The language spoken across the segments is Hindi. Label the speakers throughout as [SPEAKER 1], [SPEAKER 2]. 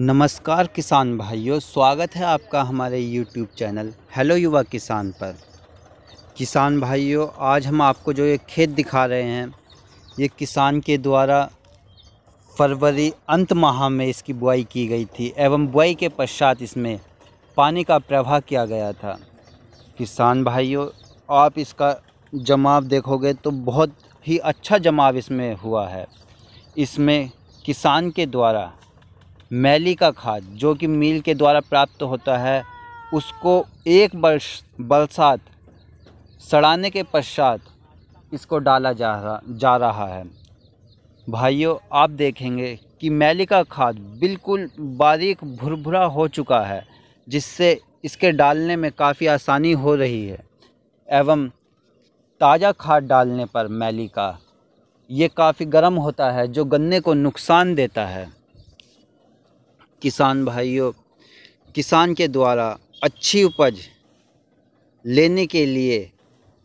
[SPEAKER 1] नमस्कार किसान भाइयों, स्वागत है आपका हमारे यूट्यूब चैनल हेलो युवा किसान पर। किसान भाइयों, आज हम आपको जो ये खेत दिखा रहे हैं, ये किसान के द्वारा फरवरी अंत माह में इसकी बुआई की गई थी एवं बुआई के पश्चात इसमें पानी का प्रवाह किया गया था। किसान भाइयों, आप इसका जमाव देखोगे तो बहुत ही अच्छा जमाव इसमें हुआ है। इसमें किसान के द्वारा मैली का खाद, जो कि मील के द्वारा प्राप्त होता है, उसको एक वर्ष बरसात सड़ाने के पश्चात इसको डाला जा रहा जा रहा है। भाइयों, आप देखेंगे कि मैली का खाद बिल्कुल बारीक भुरभुरा हो चुका है, जिससे इसके डालने में काफ़ी आसानी हो रही है, एवं ताज़ा खाद डालने पर मैली का ये काफ़ी गर्म होता है, जो गन्ने को नुकसान देता है। किसान भाइयों, किसान के द्वारा अच्छी उपज लेने के लिए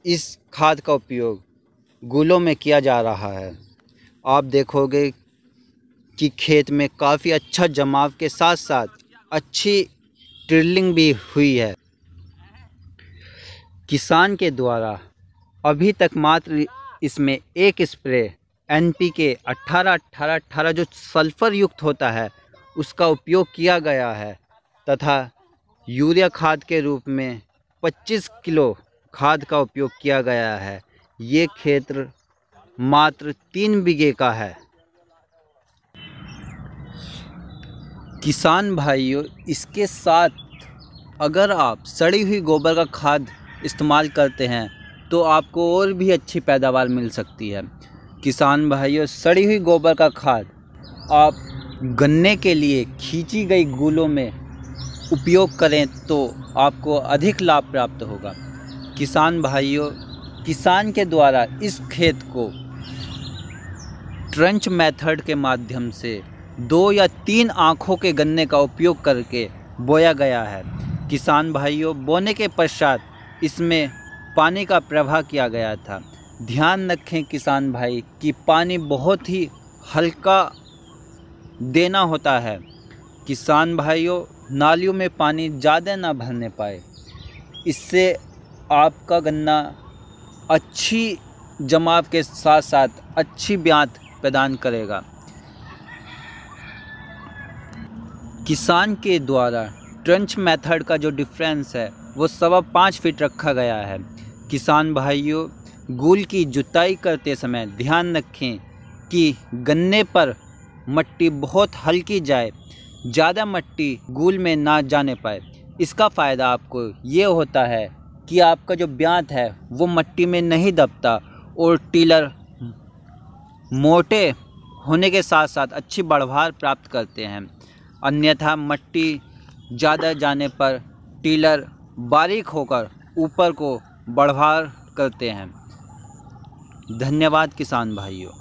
[SPEAKER 1] इस खाद का उपयोग गुलों में किया जा रहा है। आप देखोगे कि खेत में काफ़ी अच्छा जमाव के साथ साथ अच्छी ट्रिलिंग भी हुई है। किसान के द्वारा अभी तक मात्र इसमें एक स्प्रे एन पी के अट्ठारह अट्ठारह अट्ठारह जो सल्फ़र युक्त होता है उसका उपयोग किया गया है तथा यूरिया खाद के रूप में 25 किलो खाद का उपयोग किया गया है। ये क्षेत्र मात्र तीन बीघे का है। किसान भाइयों, इसके साथ अगर आप सड़ी हुई गोबर का खाद इस्तेमाल करते हैं तो आपको और भी अच्छी पैदावार मिल सकती है। किसान भाइयों, सड़ी हुई गोबर का खाद आप गन्ने के लिए खींची गई गुलों में उपयोग करें तो आपको अधिक लाभ प्राप्त होगा। किसान भाइयों, किसान के द्वारा इस खेत को ट्रंच मेथड के माध्यम से दो या तीन आँखों के गन्ने का उपयोग करके बोया गया है। किसान भाइयों, बोने के पश्चात इसमें पानी का प्रवाह किया गया था। ध्यान रखें किसान भाई कि पानी बहुत ही हल्का देना होता है। किसान भाइयों, नालियों में पानी ज़्यादा ना भरने पाए। इससे आपका गन्ना अच्छी जमाव के साथ साथ अच्छी ब्यात प्रदान करेगा। किसान के द्वारा ट्रंच मेथड का जो डिफरेंस है, वो सवा पाँच फीट रखा गया है। किसान भाइयों, गुल की जुताई करते समय ध्यान रखें कि गन्ने पर मट्टी बहुत हल्की जाए, ज़्यादा मट्टी गूल में ना जाने पाए। इसका फ़ायदा आपको ये होता है कि आपका जो ब्यांत है, वो मट्टी में नहीं दबता और टीलर मोटे होने के साथ साथ अच्छी बढ़वार प्राप्त करते हैं। अन्यथा मट्टी ज़्यादा जाने पर टीलर बारीक होकर ऊपर को बढ़वार करते हैं। धन्यवाद किसान भाइयों।